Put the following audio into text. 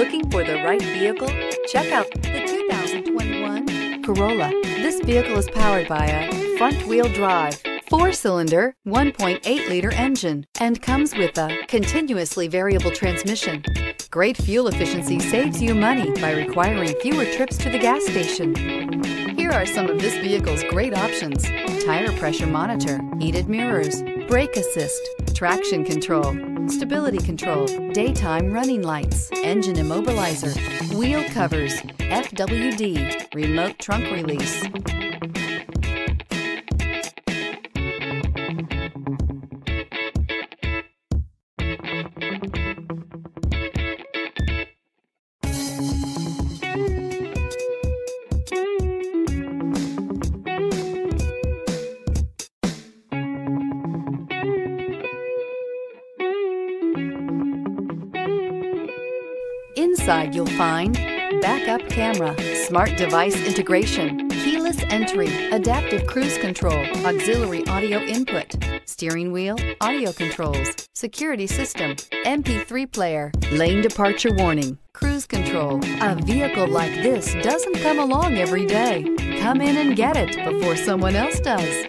Looking for the right vehicle? Check out the 2021 Corolla. This vehicle is powered by a front-wheel drive, four-cylinder, 1.8-liter engine, and comes with a continuously variable transmission. Great fuel efficiency saves you money by requiring fewer trips to the gas station. Here are some of this vehicle's great options. Tire pressure monitor, heated mirrors, brake assist, traction control, stability control, daytime running lights, engine immobilizer, wheel covers, FWD, remote trunk release. Inside you'll find backup camera, smart device integration, keyless entry, adaptive cruise control, auxiliary audio input, steering wheel, audio controls, security system, MP3 player, lane departure warning, cruise control. A vehicle like this doesn't come along every day. Come in and get it before someone else does.